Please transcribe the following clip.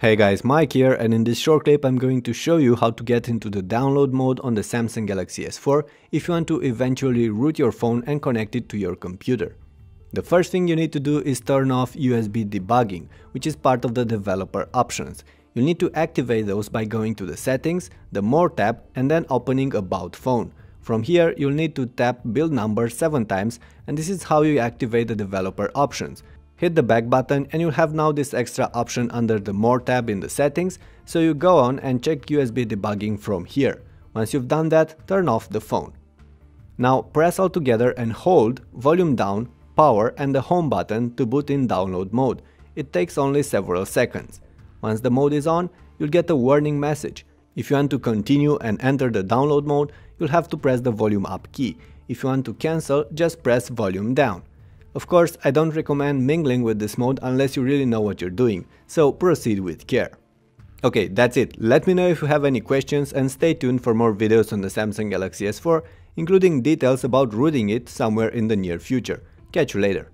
Hey guys, Mike here and in this short clip I'm going to show you how to get into the download mode on the Samsung Galaxy S4 if you want to eventually root your phone and connect it to your computer. The first thing you need to do is turn off USB debugging, which is part of the developer options. You'll need to activate those by going to the settings, the more tab and then opening about phone. From here you'll need to tap build number 7 times and this is how you activate the developer options. Hit the back button and you'll have now this extra option under the more tab in the settings, so you go on and check USB debugging from here. Once you've done that, turn off the phone. Now press all together and hold volume down, power and the home button to boot in download mode. It takes only several seconds. Once the mode is on, you'll get a warning message. If you want to continue and enter the download mode, you'll have to press the volume up key. If you want to cancel, just press volume down. Of course, I don't recommend mingling with this mode unless you really know what you're doing, so proceed with care. Okay, that's it. Let me know if you have any questions and stay tuned for more videos on the Samsung Galaxy S4, including details about rooting it somewhere in the near future. Catch you later.